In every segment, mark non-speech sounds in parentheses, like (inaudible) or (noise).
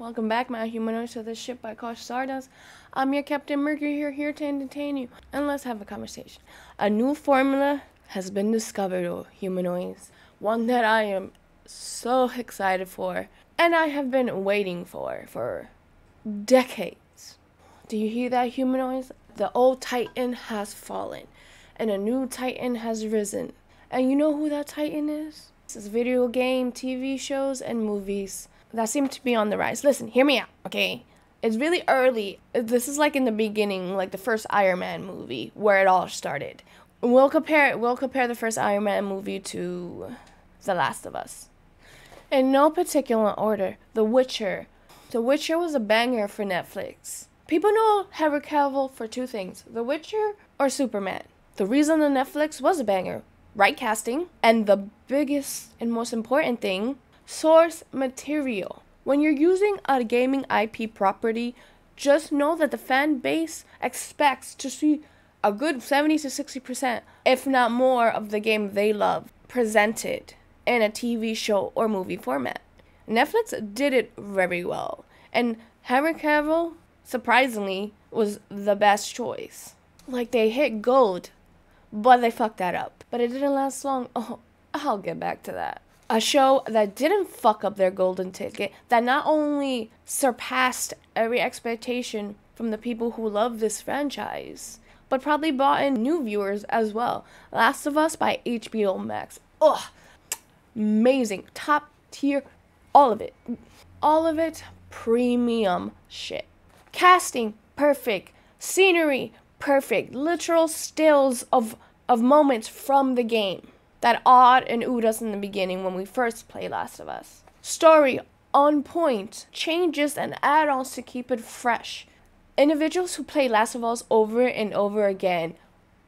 Welcome back, my humanoids, to the ship by Kosh Stardust. I'm your Captain Mercury here, here to entertain you, and let's have a conversation. A new formula has been discovered, oh humanoids. One that I am so excited for, and I have been waiting for for decades. Do you hear that, humanoids? The old Titan has fallen, and a new Titan has risen. And you know who that Titan is? It's video game, TV shows, and movies that seem to be on the rise. Listen, hear me out, okay? It's really early. This is like in the beginning, like the first Iron Man movie, where it all started. We'll compare we'll compare the first Iron Man movie to The Last of Us. In no particular order, The Witcher. The Witcher was a banger for Netflix. People know Henry Cavill for two things: The Witcher or Superman. The reason the Netflix was a banger, right casting, and the biggest and most important thing, Source material. When you're using a gaming IP property, just know that the fan base expects to see a good 70 to 60%, if not more, of the game they love presented in a TV show or movie format. Netflix did it very well, and Henry Cavill, surprisingly, was the best choice. Like they hit gold, but they fucked that up. But it didn't last long. (laughs) Oh, I'll get back to that a show that didn't fuck up their golden ticket, that not only surpassed every expectation from the people who love this franchise, but probably brought in new viewers as well. Last of Us by HBO Max. Ugh, amazing, top tier, all of it. All of it premium shit. Casting, perfect. Scenery, perfect. Literal stills of, of moments from the game that awed and us in the beginning when we first played Last of Us. Story on point, changes and add ons to keep it fresh. Individuals who play Last of Us over and over again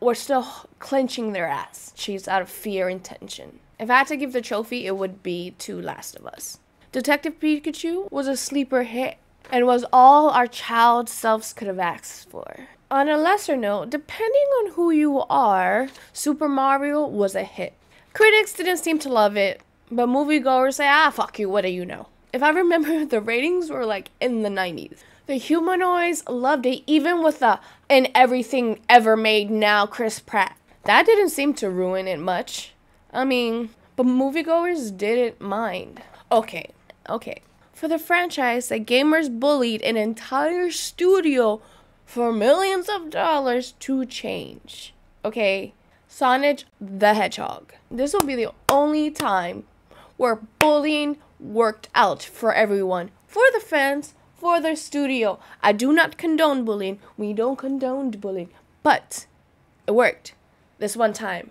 were still clenching their ass cheeks out of fear and tension. If I had to give the trophy, it would be to Last of Us. Detective Pikachu was a sleeper hit and was all our child selves could have asked for. On a lesser note, depending on who you are, Super Mario was a hit. Critics didn't seem to love it, but moviegoers say, ah, fuck you, what do you know? If I remember, (laughs) the ratings were like in the 90s. The humanoids loved it, even with the in everything ever made now Chris Pratt. That didn't seem to ruin it much. I mean, but moviegoers didn't mind. Okay, okay. For the franchise, the gamers bullied an entire studio for millions of dollars to change. Okay, Sonic the Hedgehog. This will be the only time where bullying worked out for everyone, for the fans, for the studio. I do not condone bullying. We don't condone bullying, but it worked this one time.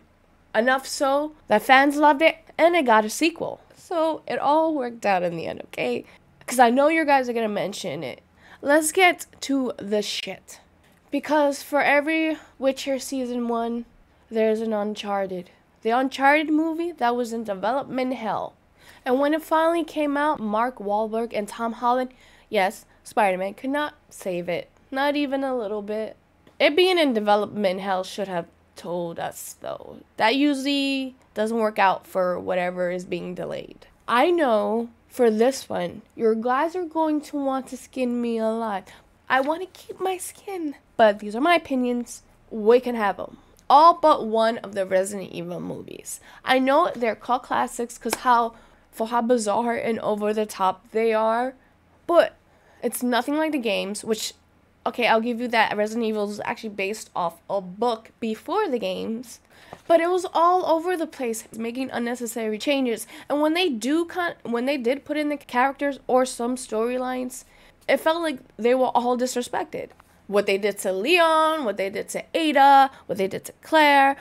Enough so that fans loved it and it got a sequel. So it all worked out in the end, okay? Because I know you guys are going to mention it. Let's get to the shit. Because for every Witcher season 1, there's an Uncharted. The Uncharted movie that was in development hell. And when it finally came out, Mark Wahlberg and Tom Holland, yes, Spider Man, could not save it. Not even a little bit. It being in development hell should have told us, though. That usually doesn't work out for whatever is being delayed. I know for this one, your guys are going to want to skin me alive. I want to keep my skin. But these are my opinions. We can have them all but one of the Resident Evil movies. I know they're called classics because how for how bizarre and over the top they are, but it's nothing like the games. Which, okay, I'll give you that. Resident Evil is actually based off a book before the games, but it was all over the place, making unnecessary changes. And when they do con- when they did put in the characters or some storylines, it felt like they were all disrespected what they did to Leon, what they did to Ada, what they did to Claire,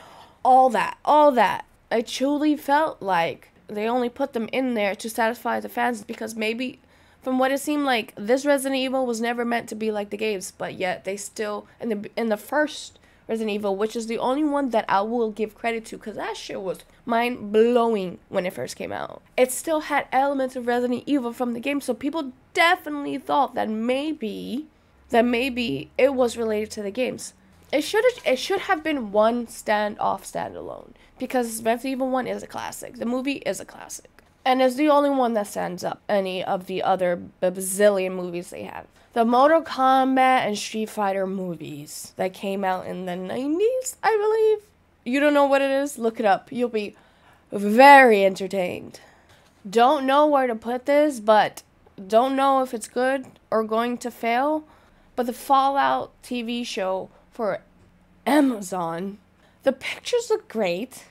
all that, all that. I truly felt like they only put them in there to satisfy the fans because maybe from what it seemed like this Resident Evil was never meant to be like the games, but yet they still in the in the first Resident Evil, which is the only one that I will give credit to because that shit was mind blowing when it first came out. It still had elements of Resident Evil from the game, so people definitely thought that maybe that maybe it was related to the games. It should it should have been one standoff standalone because Resident Evil 1 is a classic. The movie is a classic. And it's the only one that stands up any of the other bazillion movies they have. The Mortal Kombat and Street Fighter movies that came out in the 90s, I believe. You don't know what it is? Look it up. You'll be very entertained. Don't know where to put this, but don't know if it's good or going to fail. But the Fallout TV show for Amazon, the pictures look great.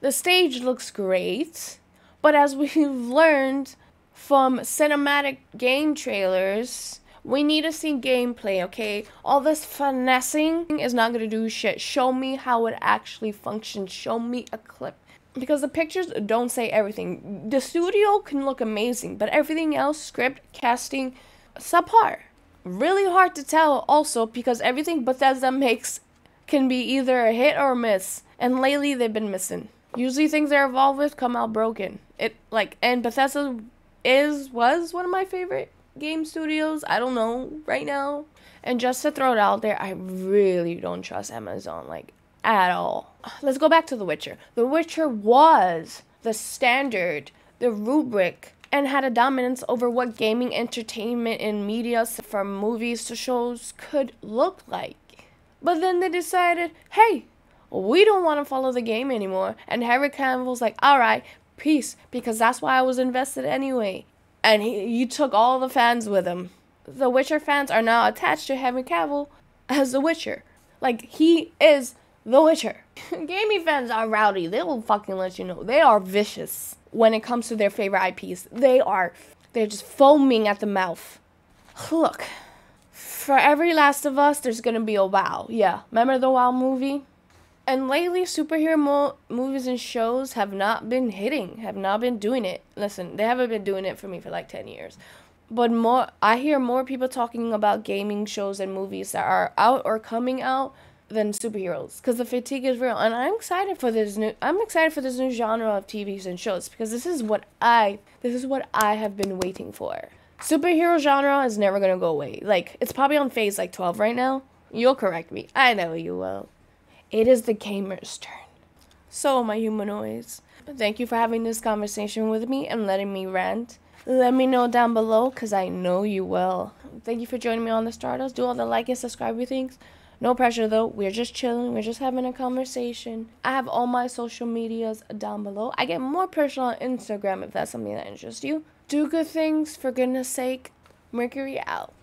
The stage looks great. But as we've (laughs) learned from cinematic game trailers, we need to see gameplay, okay? All this finessing is not gonna do shit. Show me how it actually functions. Show me a clip. Because the pictures don't say everything. The studio can look amazing, but everything else, script, casting, subpar. Really hard to tell also because everything Bethesda makes can be either a hit or a miss. And lately they've been missing. Usually things they're involved with come out broken. It like and Bethesda is was one of my favorite game studios. I don't know right now. And just to throw it out there, I really don't trust Amazon like at all. Let's go back to The Witcher. The Witcher was the standard, the rubric, and had a dominance over what gaming entertainment and media from movies to shows could look like. But then they decided, hey, we don't want to follow the game anymore. And Henry Cavill's like, all right, peace, because that's why I was invested anyway and he, he took all the fans with him. The Witcher fans are now attached to Henry Cavill as the Witcher. Like he is the Witcher. (laughs) Gaming fans are rowdy. They will fucking let you know. They are vicious when it comes to their favorite IPs. They are they're just foaming at the mouth. Look, for every Last of Us, there's gonna be a WoW. Yeah, remember the WoW movie? And lately, superhero mo- movies and shows have not been hitting, have not been doing it. Listen, they haven't been doing it for me for like 10 years. But more, I hear more people talking about gaming shows and movies that are out or coming out than superheroes because the fatigue is real and i'm excited for this new i'm excited for this new genre of tvs and shows because this is what i this is what i have been waiting for superhero genre is never to go away like it's probably on phase like 12 right now you'll correct me i know you will it is the gamer's turn. So, my humanoids, thank you for having this conversation with me and letting me rant. Let me know down below because I know you will. Thank you for joining me on the Stardust. Do all the like and subscribe things. No pressure though. We're just chilling. We're just having a conversation. I have all my social medias down below. I get more personal on Instagram if that's something that interests you. Do good things for goodness sake. Mercury out.